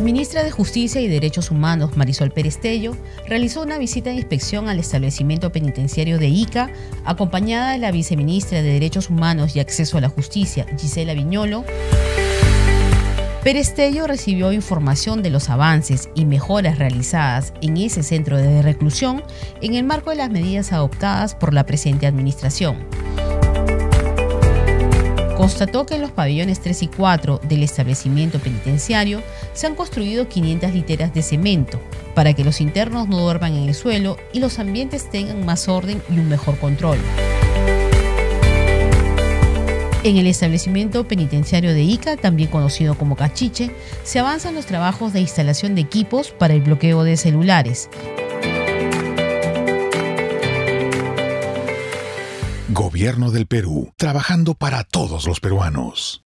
La ministra de Justicia y Derechos Humanos, Marisol Perestello, realizó una visita de inspección al establecimiento penitenciario de Ica, acompañada de la viceministra de Derechos Humanos y Acceso a la Justicia, Gisela Viñolo. Perestello recibió información de los avances y mejoras realizadas en ese centro de reclusión en el marco de las medidas adoptadas por la presente administración constató que en los pabellones 3 y 4 del establecimiento penitenciario se han construido 500 literas de cemento para que los internos no duerman en el suelo y los ambientes tengan más orden y un mejor control. En el establecimiento penitenciario de Ica, también conocido como Cachiche, se avanzan los trabajos de instalación de equipos para el bloqueo de celulares. Gobierno del Perú, trabajando para todos los peruanos.